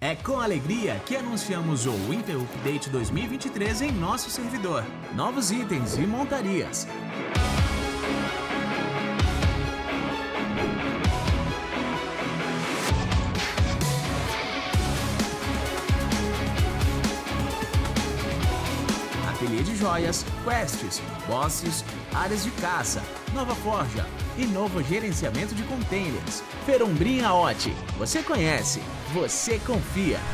É com alegria que anunciamos o Winter Update 2023 em nosso servidor. Novos itens e montarias. Ateliê de joias, quests, bosses, áreas de caça, nova forja e novo gerenciamento de containers. Ferumbrinha Ot, você conhece, você confia.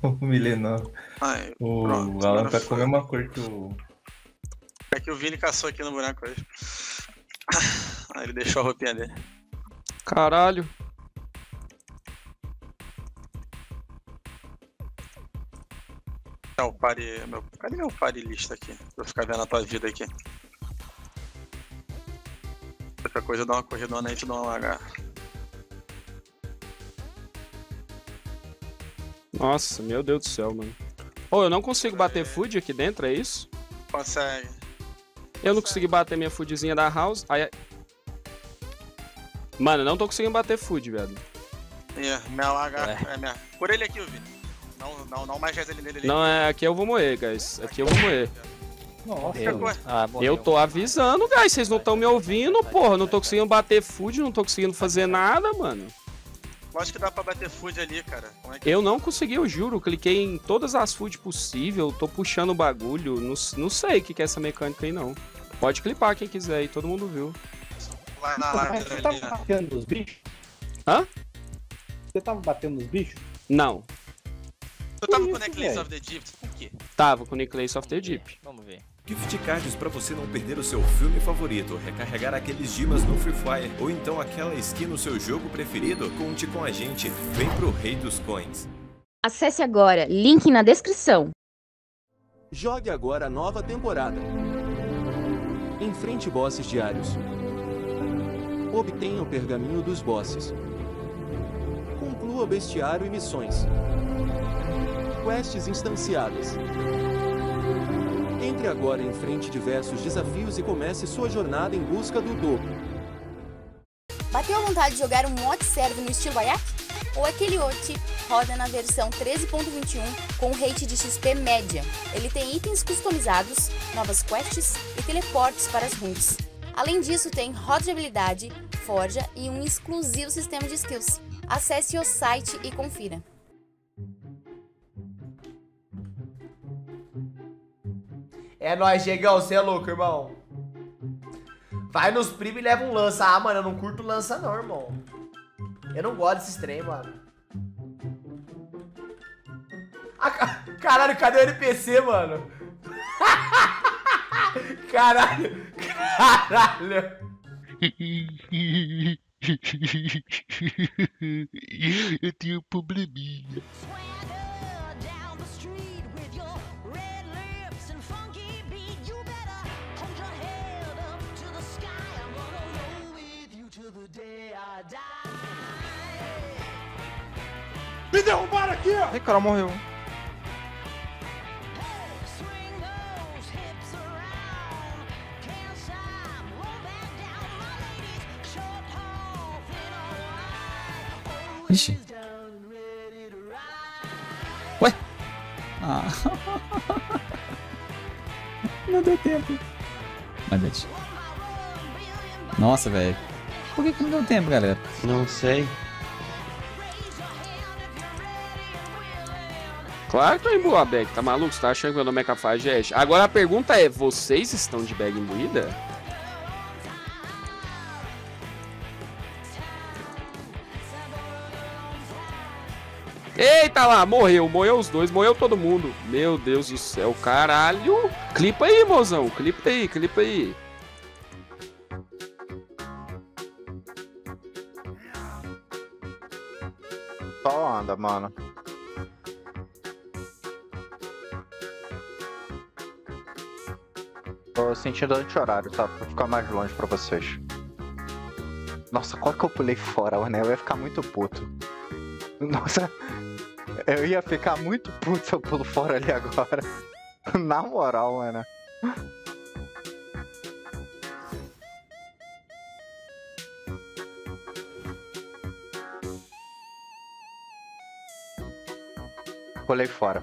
O Milenão. Ai, O pronto, Alan tá com a mesma cor que o. É que o Vini caçou aqui no boneco hoje. Aí ele deixou a roupinha dele. Caralho. É o pare. Meu... Cadê meu pare lista aqui? Pra eu ficar vendo a tua vida aqui. Outra coisa, dou uma corridona aí e te dou uma lagar. Nossa, meu Deus do céu, mano. Ô, eu não consigo bater food aqui dentro, é isso? Consegue. Eu não consegui bater minha foodzinha da house. Aí... é- Mano, eu não tô conseguindo bater food, velho. Ih, minha lagar. É minha. Por ele aqui, Vini. Não, não, não mais ele nele ali. Não, é aqui eu vou morrer, guys. Aqui eu vou morrer. Nossa, com- Ah. Eu tô avisando, guys. Vocês não estão me ouvindo, porra. Não tô conseguindo bater food, não tô conseguindo fazer nada, mano. Lógico que dá pra bater food ali, cara. Como é que. Eu não consegui, eu juro. Cliquei em todas as food possível, tô puxando o bagulho. Não, não sei o que que é essa mecânica aí, não. Pode clipar quem quiser aí, todo mundo viu. Lá na Mas você tava ó. batendo nos bichos? Hã? Você tava batendo nos bichos? Não, Tu tava com o Necklace of the Egypt? Por quê? tava com o Necklace of the Deep. Vamos ver. Gift cards para você não perder o seu filme favorito, recarregar aqueles dimas no Free Fire ou então aquela skin no seu jogo preferido? Conte com a gente. Vem pro Rei dos Coins. Acesse agora, link na descrição. Jogue agora a nova temporada. Enfrente bosses diários. Obtenha o pergaminho dos bosses. Conclua bestiário e missões. Quests instanciadas. Entre agora em frente diversos desafios e comece sua jornada em busca do dobro. Bateu a vontade de jogar um mod server no estilo Ayak? Ou aquele roda na versão 13.21 com rate de XP média. Ele tem itens customizados, novas quests e teleportes para as runes. Além disso, tem roda de habilidade, forja e um exclusivo sistema de skills. Acesse o site e confira. É nóis, Diegão, você é louco, irmão. Vai nos primos e leva um lança. Ah, mano, eu não curto lança não, irmão. Eu não gosto desses trem, mano. Ah, ca- caralho, cadê o NPC, mano? caralho, caralho. Eu tenho um probleminha. Aqui, ó! Ih, cara, morreu. Ixi. Ué? Ah. Não deu tempo. Mas deixa. Nossa, velho. Por que, que não deu tempo, galera? Não sei. Claro que eu embuo a bag, tá maluco? Você tá achando que meu nome é Cafajeste? Agora a pergunta é, vocês estão de bag imbuída? Eita lá, morreu, morreu os dois, morreu todo mundo. Meu Deus do céu, caralho. Clipa aí, mozão, clipa aí, clipa aí. Só anda, mano. no sentido anti-horário, tá? Pra ficar mais longe pra vocês. Nossa, qual que eu pulei fora, né? Eu ia ficar muito puto. Nossa, eu ia ficar muito puto se eu pulo fora ali agora. Na moral, mano. Pulei fora.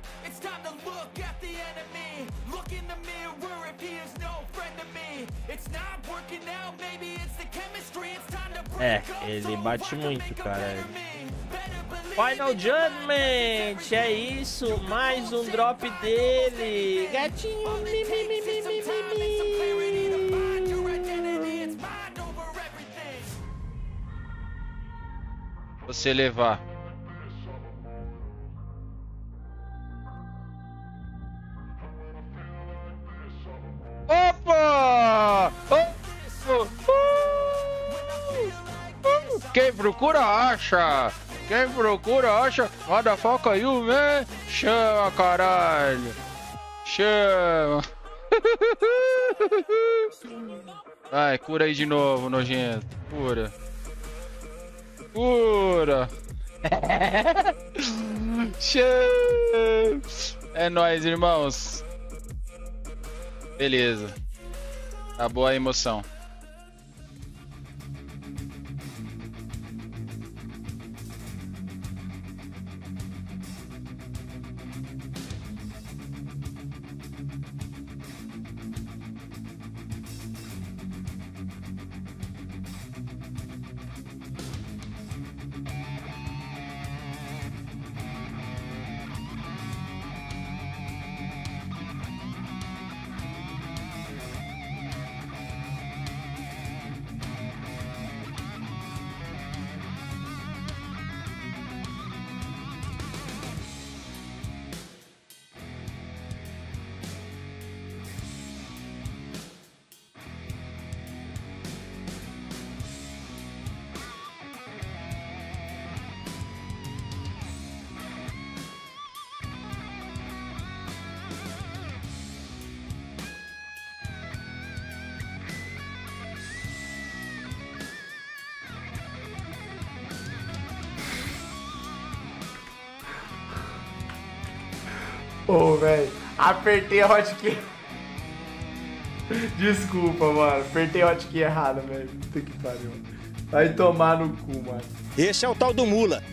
It's time to look at the enemy. Look in the mirror if he is no friend to me. It's not working out, maybe it's the chemistry. It's time to break É, up. ele bate muito, cara. Final Judgment, é isso, mais um drop dele. Gatinho, mi, mi, mi, mi, mi, mi, mi. Você levar. Opa! Quem procura acha! Quem procura acha! Motherfucker, you man! Chama, caralho! Chama! Vai, cura aí de novo, nojento. Cura. Cura! É nóis, irmãos. Beleza. Acabou a emoção. Ô, velho, apertei a hotkey. Desculpa, mano. Apertei a hotkey errado, velho. Puta que pariu. Vai tomar no cu, mano. Esse é o tal do Mula.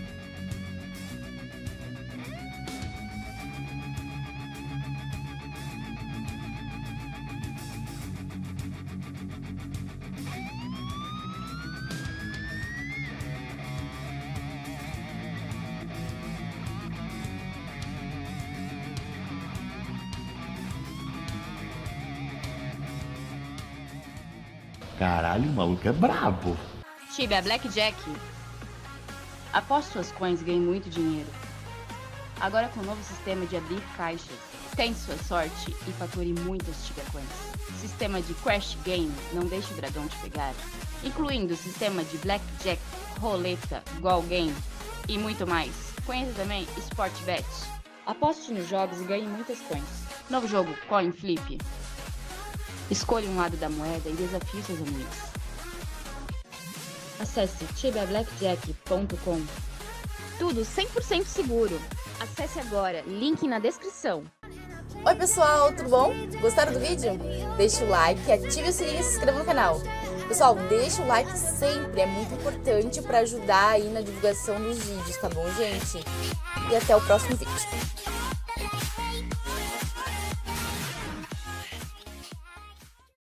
Caralho, o maluco é brabo. Tibia Blackjack. Aposte suas coins ganhe muito dinheiro. Agora com o novo sistema de abrir caixas. Tente sua sorte e fature muitas Tibia Coins. Sistema de Crash Game, não deixe o dragão te pegar. Incluindo o sistema de Blackjack, Roleta, Gol Game e muito mais. Conheça também Sportbet. Aposte nos jogos e ganhe muitas coins. Novo jogo, Coin Flip. Escolha um lado da moeda e desafie seus amigos. Acesse tibablackjack.com. Tudo 100% seguro. Acesse agora, link na descrição. Oi pessoal, tudo bom? Gostaram do vídeo? Deixe o like, ative o sininho e se inscreva no canal. Pessoal, deixa o like sempre, é muito importante para ajudar aí na divulgação dos vídeos, tá bom, gente? E até o próximo vídeo.